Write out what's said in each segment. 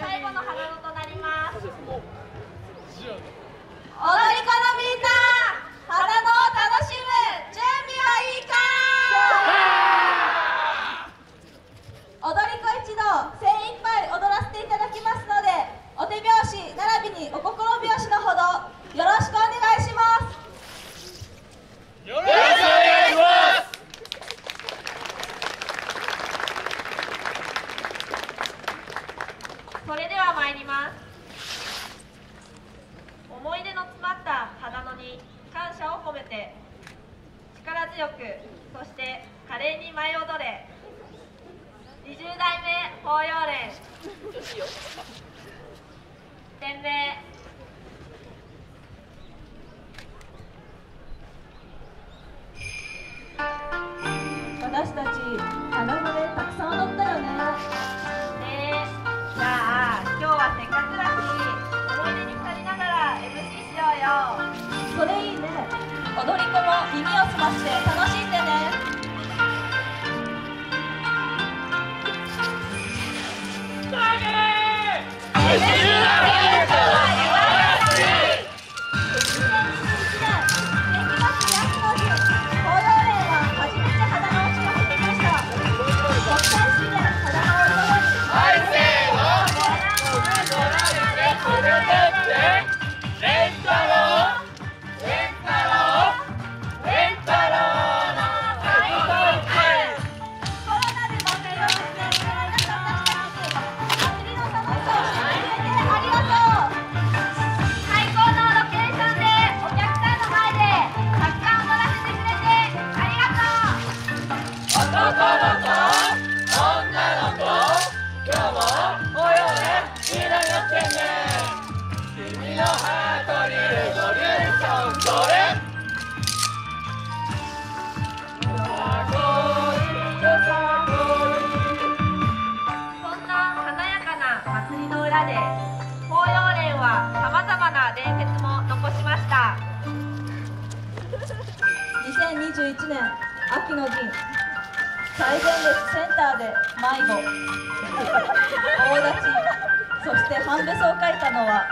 最後の花となります。て力強くそして華麗に舞い踊れ。20代目法要連。耳を澄まして楽しのハートにレボリューションそんな華やかな祭りの裏で法要連はさまざまな伝説も残しました。2021年秋の陣。最前列センターで迷子。大立ち。そして半べそを書いたのは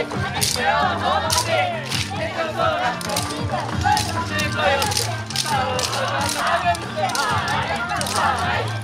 坚决服从命令，听从指挥，团结友爱，互帮互助，爱岗敬业，爱岗爱岗。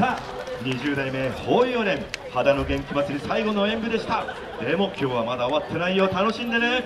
さあ20代目法要年肌の元気祭り最後の演舞でした。でも今日はまだ終わってないよ。楽しんでね。